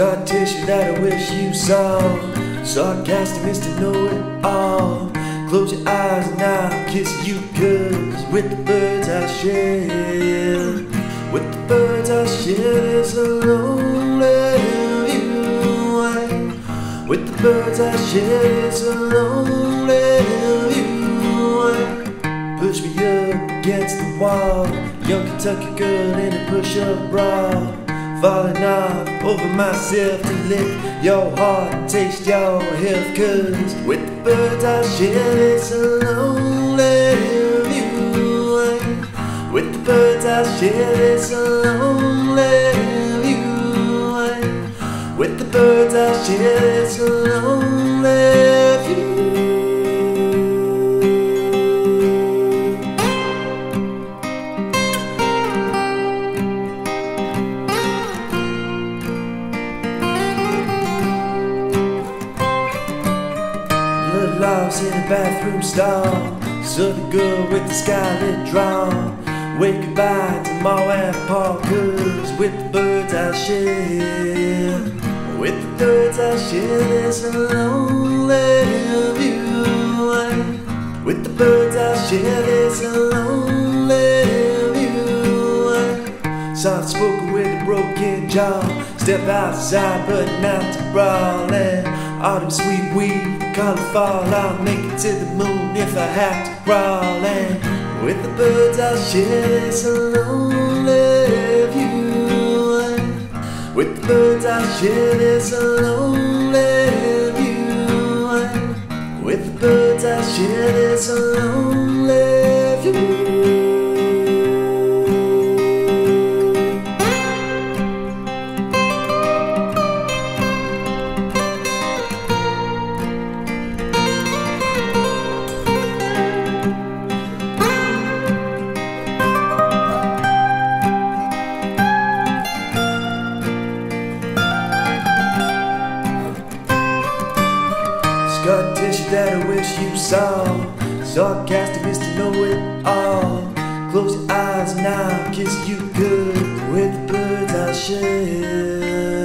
Tissue that I wish you saw. Sarcastic, Mr. Know It All. Close your eyes and I'll kiss you cause with the birds I share. With the birds I share is a lonely view. With the birds I share is a lonely view. Push me up against the wall. Young Kentucky girl in a push-up bra. Falling off over myself to lick your heart taste your health. Cause with the birds I share, a lonely view. With the birds I share, a lonely lost in a bathroom stall. Saw the girl with the scarlet draw. Wave goodbye to Ma and Pa, cause with the birds I share. With the birds I share, a lonely view. With the birds I share, a lonely view. Soft spoken with a broken jaw. Step outside, but not to brawl. And autumn sweet weed, it fall. I'll make it to the moon if I have to crawl. And with the birds I'll share this lonely view. With the birds I'll share this lonely view. With the birds I'll share this lonely Scar tissue that I wish you saw. Sarcastic, Mr. Know It All. Close your eyes I'll kiss you good with the birds I share.